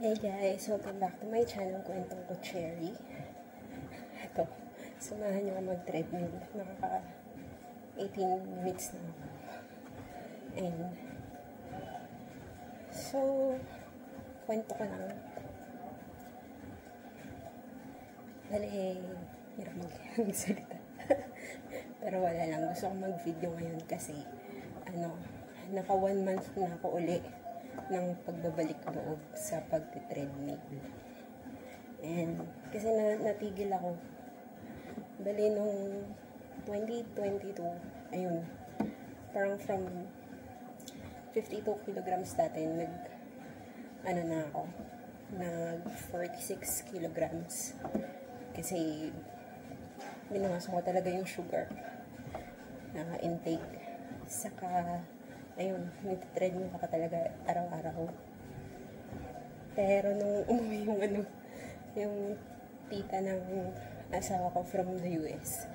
Hey guys, welcome back to my channel, Kwentong ko Cherry. Ito, samahan niyo ako mag-treadmill. Nakaka 18 minutes na ako. And, so, kwento ko lang. Dali, hirap mag-salita. Pero wala lang, gusto ko mag-video ngayon kasi, ano, naka one month na ako uli ng pagbabalik loob sa pagtitreadmill. And, kasi na, natigil ako. Bali nung 2022, ayun, parang from 52 kilograms dati, nag, ano na ako, nag 46 kilograms. Kasi, binungasan ko talaga yung sugar na intake. Saka, ayun, nagtitreadmill ka talaga araw-araw. Pero nung umuwi yung ano, yung tita ng asawa ko from the US,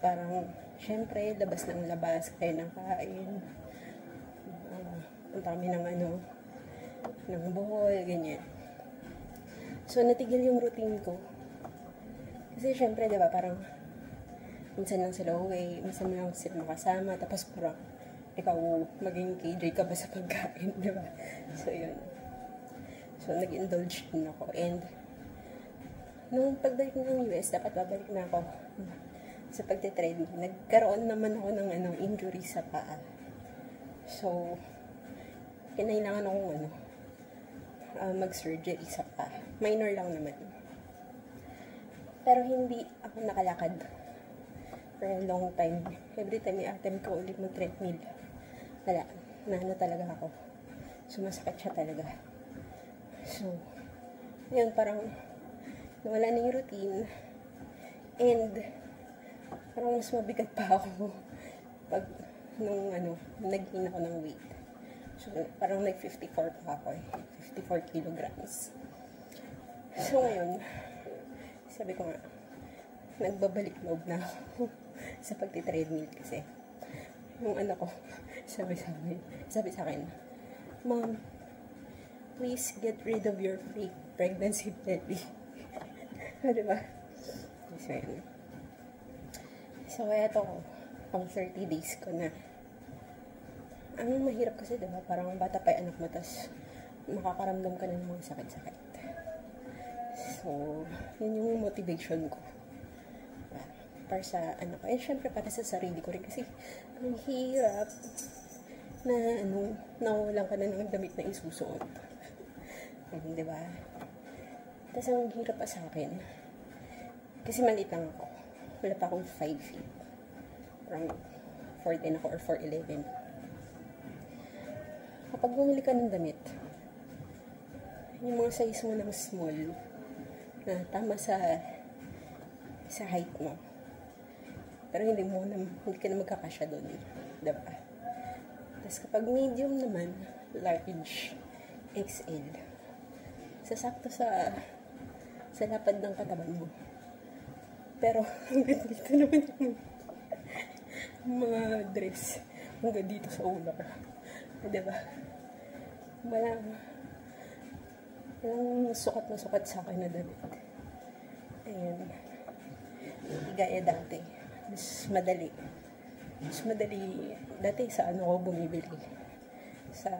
parang, syempre, labas ng labas, kain ng kain. Uh, ang dami ng ano, ng buhol, ganyan. So, natigil yung routine ko. Kasi syempre, di ba, parang, minsan lang sila uwi, minsan lang sila makasama, tapos parang, ikaw maging KJ ka ba sa pagkain, di ba? So, yun. So, nag-indulge din ako. And, nung pagbalik ng US, dapat babalik na ako sa pagtitraining. Nagkaroon naman ako ng ano, injury sa paa. So, kinailangan akong ano, uh, mag-surgery sa paa. Minor lang naman. Pero hindi ako nakalakad for a long time. Every time i-attempt ko ulit mag-treadmill, wala, naano talaga ako. Sumasakit siya talaga. So, yun, parang nawala na yung routine. And, parang mas mabigat pa ako pag nung ano, nag-gain ako ng weight. So, parang nag-54 pa ako eh. 54 kilograms. So, ngayon, sabi ko nga, nagbabalik loob na ako sa pagtitreadmill kasi yung anak ko, sabi sa akin, sabi sa akin, Mom, please get rid of your fake pregnancy belly. o, diba? So, yun. So, eto pang 30 days ko na. Ang mahirap kasi, diba, parang bata pa yung anak mo, tapos makakaramdam ka ng mga sakit-sakit. So, yun yung motivation ko. Para sa ano ko. Eh, syempre, para sa sarili ko rin. Kasi, ang hirap na, ano, nawalan ka na ng damit na isusuot. um, diba? Tapos, ang hirap pa sa akin. Kasi maliit lang ako. Wala pa akong 5 feet. Parang 14 ako or 4'11. Kapag bumili ka ng damit, yung mga size mo ng small, na tama sa sa height mo. Pero hindi mo na, hindi ka na magkakasya doon. Diba? Tapos kapag medium naman, large, XL, sasakto sa sa lapad ng katawan mo. Pero hanggang dito naman yung mga dress. Hanggang dito sa ulo ko. Diba? Walang walang sukat na sukat sa akin na damit. Ayan. Hindi gaya dati. Mas madali. Mas madali. Dati sa ano ko bumibili. Sa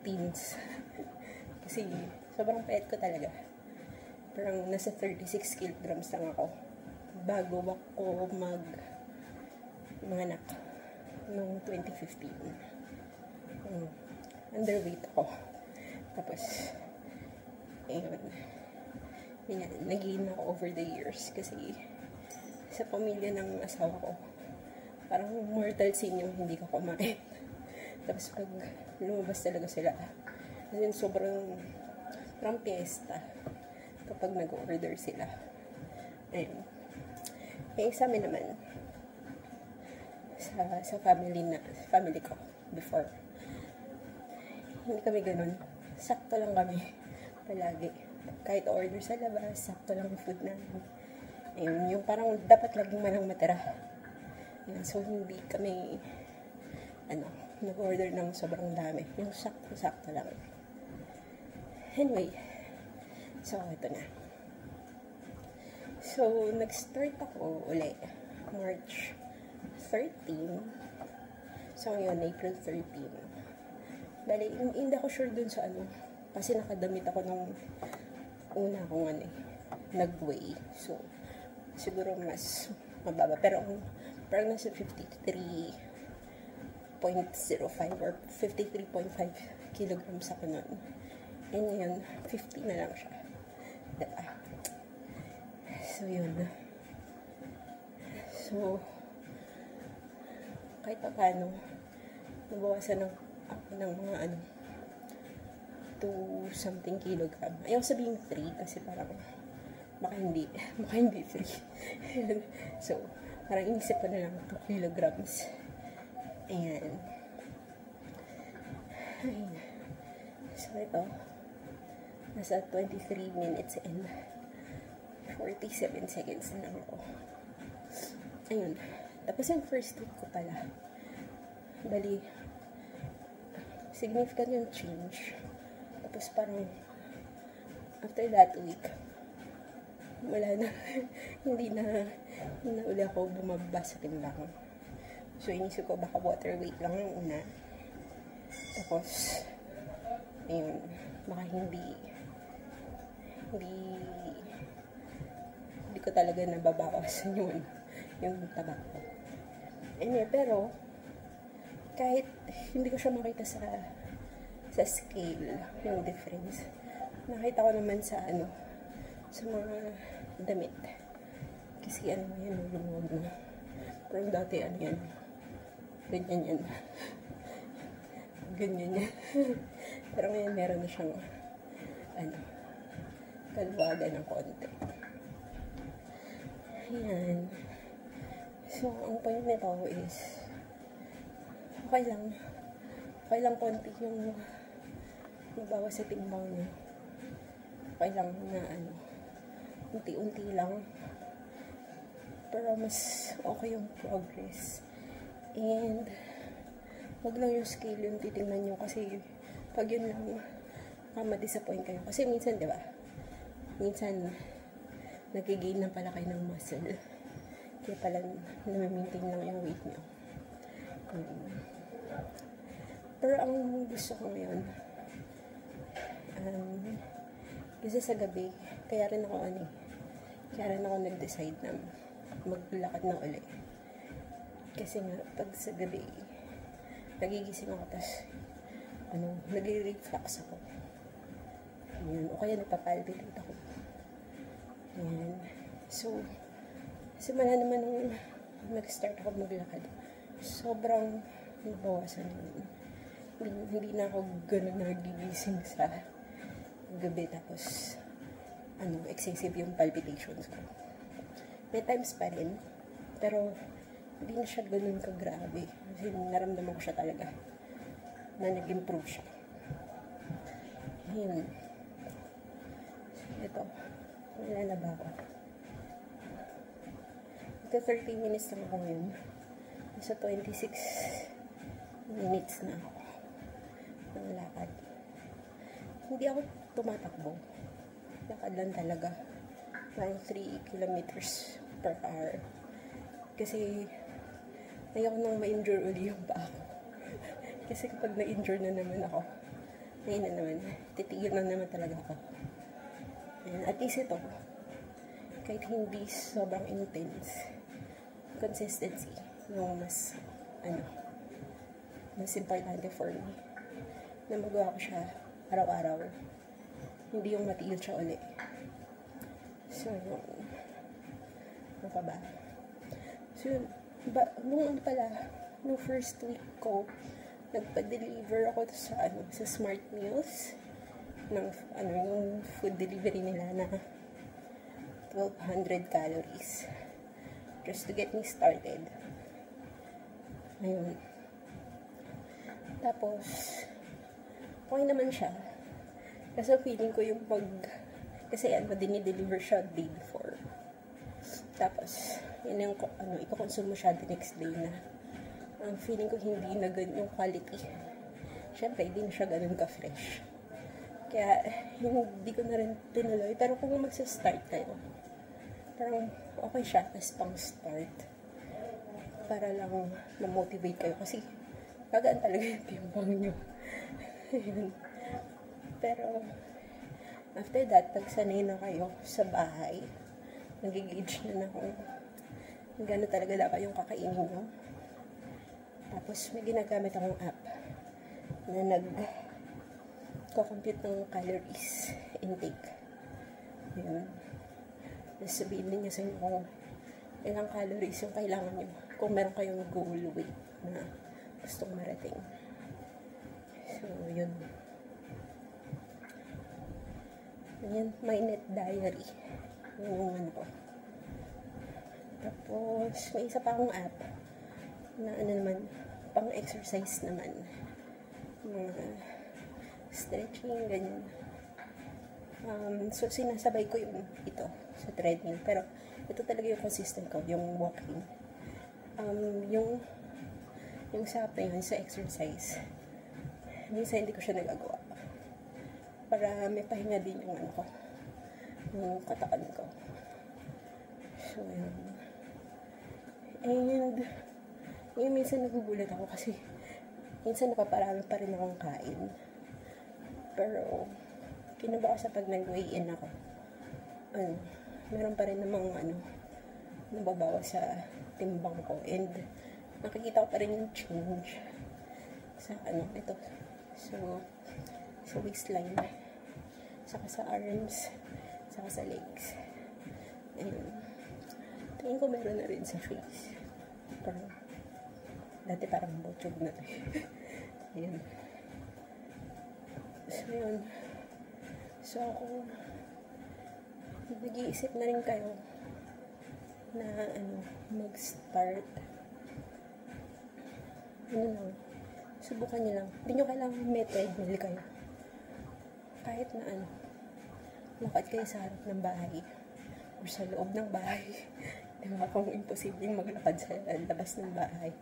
teens. Kasi sobrang payat ko talaga. Parang nasa 36 kilograms lang ako. Bago ako mag manganak noong 2015. Um, underweight ako. Tapos, ayun, yun, nag-gain ako over the years kasi sa pamilya ng asawa ko, parang mortal sin yung hindi ka kumain. Tapos pag lumabas talaga sila, kasi sobrang parang piyesta kapag nag-order sila. Ayun. Eh, sa amin naman, sa, sa family na, family ko, before, hindi kami ganun. Sakto lang kami. Palagi. Kahit order sa labas, sakto lang yung food namin. Ayun, yung parang dapat laging manang matira. Ayun, so, hindi kami, ano, nag-order ng sobrang dami. Yung sakto-sakto lang. Anyway, So, ito na. So, nag-start ako uli. March 13. So, ngayon, April 13. Bali, hindi ako sure dun sa ano. Kasi nakadamit ako ng una akong ano eh, nag-weigh. So, siguro mas mababa. Pero, parang nasa 53.05 or 53.5 kilograms ako nun. And ngayon, 50 na lang siya. Diba? So, yun. So, kahit pa paano, nabawasan ng, ako ng mga ano, 2 something kilogram. Ayaw sabihin 3 kasi parang baka hindi, baka hindi 3. so, parang inisip ko na lang 2 kilograms. Ayan. Ayan. So, ito. Nasa 23 minutes and 47 seconds na lang ako. Ayun. Tapos yung first week ko pala. Bali, significant yung change. Tapos parang, after that week, wala na, hindi na, hindi na uli ako bumaba sa timbang. So, inisip ko baka water weight lang yung una. Tapos, ayun, baka hindi, hindi, hindi ko talaga nababawasan yun, yung taba ko. Anyway, pero, kahit hindi ko siya makita sa sa scale, yung difference. Nakita ko naman sa ano, sa mga damit. Kasi ano yan, lumuwag na. Pero dati ano yan, ganyan yan. ganyan yan. Pero ngayon meron na siyang, ano, kalwagan ng konti. Ayan. So, ang point nito is, okay lang, okay lang konti yung mabawas sa timbang niya. Okay lang na ano, unti-unti lang. Pero mas okay yung progress. And, wag lang yung scale yung titingnan nyo kasi pag yun lang, ma-disappoint kayo. Kasi minsan, di ba? Minsan, nagigain na pala kayo ng muscle. Kaya pala, namimintain lang yung weight nyo. Um, pero ang gusto ko ngayon, um, kasi sa gabi, kaya rin ako ano, kaya rin ako nag-decide na maglakad na uli. Kasi nga, pag sa gabi, nagigising ako, tas, ano, nagre-reflux ako. Ayan, o kaya nagpapalpitate ako. Ayan. So, simula naman nung nag-start ako maglakad, sobrang nabawasan yun. Hindi, hindi na ako ganun nagigising sa gabi tapos ano, excessive yung palpitations ko. May times pa rin, pero hindi na siya ganun kagrabe. Kasi naramdaman ko siya talaga na nag-improve siya. Ayun. Ito. Wala na ba ako? Ito 30 minutes lang ako ngayon. Nasa 26 minutes na ako ng lakad. Hindi ako tumatakbo. Lakad lang talaga. Parang 3 kilometers per hour. Kasi ayoko nang ma-injure uli yung paa ko. Kasi kapag na-injure na naman ako, ngayon na naman, titigil na naman talaga ako. And at least ito, kahit hindi sobrang intense, consistency, yung mas, ano, mas importante for me, na magawa ko siya araw-araw. Hindi yung matiil siya uli. So, ano pa ba? So, ba, nung ano pala, nung first week ko, nagpa-deliver ako sa, ano, sa Smart Meals ng, ano, yung food delivery nila na 1200 calories just to get me started. Ayun. Tapos, okay naman siya. Kasi feeling ko yung pag, kasi ano, dinideliver siya day before. Tapos, yun yung, ano, iko-consume mo siya the next day na. Ang feeling ko hindi na ganun yung quality. Siyempre, hindi na siya ganun ka-fresh. Kaya, hindi ko na rin tinuloy. Pero kung magsa-start kayo, parang okay siya as pang start. Para lang ma-motivate kayo. Kasi, kagaan talaga yung timbang nyo. Pero, after that, pag sanay na kayo sa bahay, nagigage na na kung gano'n talaga dapat yung kakainin nyo. Tapos, may ginagamit akong app na nag compute ng calories intake. Yun. Sabihin ninyo sa inyo kung ilang calories yung kailangan nyo kung meron kayong goal weight na gustong marating. So, yun. Yan, my net diary. Yun yung ano ko. Tapos, may isa pa akong app na ano naman, pang exercise naman. Mga stretching, ganyan. Um, so, sinasabay ko yung ito sa treadmill. Pero, ito talaga yung consistent ko, yung walking. Um, yung yung sa app na yun, sa exercise, minsan hindi ko siya nagagawa. Para may pahinga din yung ano ko, yung katawan ko. So, yun. And, yung minsan nagugulat ako kasi minsan napaparami pa rin akong kain. Pero, kinabukasan pag nag-weigh in ako, ano, meron pa rin namang ano, nababawas sa timbang ko. And, nakikita ko pa rin yung change sa ano, ito. So, sa waistline, saka sa arms, saka sa legs. Ayun. Tingin ko meron na rin sa face. Parang, dati parang butchog na to. Ayun. So, yun. So, ako, nag-iisip na rin kayo na, ano, mag-start. Ano lang, subukan nyo lang. Hindi nyo kailangan may treadmill kayo. Kahit na ano, lakad kayo sa harap ng bahay or sa loob ng bahay. Di ba? Kung imposibleng maglakad sa labas ng bahay.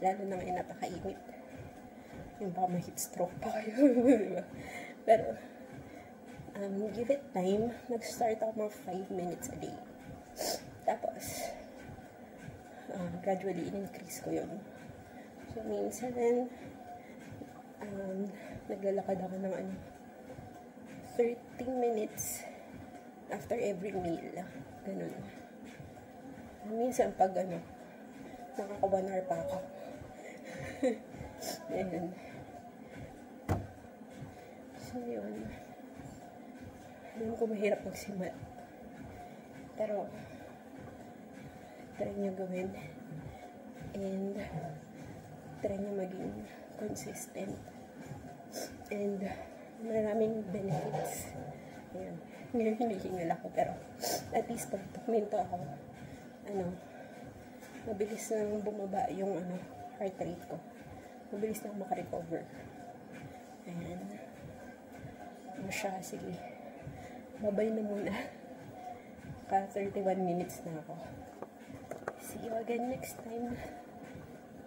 Lalo na ngayon napakainit. Yung baka may heat stroke pa kayo. di ba? Pero, um, give it time. Nag-start ako mga 5 minutes a day. Tapos, uh, gradually in-increase ko yun. So, minsan, um, naglalakad ako ng ano, 30 minutes after every meal. Ganun. Minsan, pag ano, nakaka 1 hour pa ako. Ganun. So, yun. Alam ko mahirap magsimat. Pero, try nyo gawin. And, try nyo maging consistent. And, maraming benefits. Ayan. Hinihingal ako. Pero, at least, pag tuminto ako, ano, mabilis nang bumaba yung, ano, heart rate ko. Mabilis nang makarecover. Ayan. Ano siya, sige. Babay na muna. Ka 31 minutes na ako. See you again next time.